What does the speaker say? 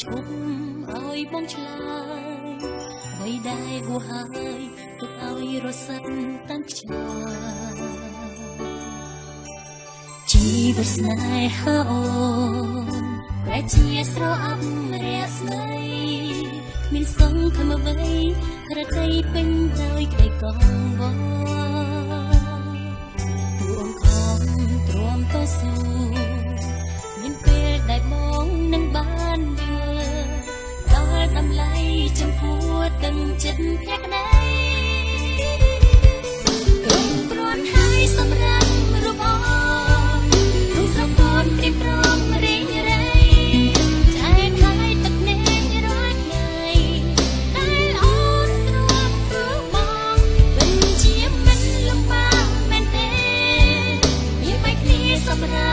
ឈប់ឲ្យបងឆ្លើយអ្វីដែលហួហើយទុកឲ្យរសឹកតាំងខ្ជាជីវិតស្នេហាអូនប្រែជាស្រអប់រះស្នេគ្មានសង្ឃឹមអ្វីរដីពេញដោយក្តីកង្វល់ទូអូនខំទ្រាំតស៊ូមានពេលដែលបងនឹងបាន ចិត្តភក្តីត្រង់ទ្រាំហើយសម្រាប់របស់ទូសពតព្រៀបព្រមរីងរៃតែខាយទឹកណែនរាល់ថ្ងៃតែអូនទ្រាំព្រោះបងវិញជាមិនលំបាកមែនទេមានបែកគ្នាសម្រាប់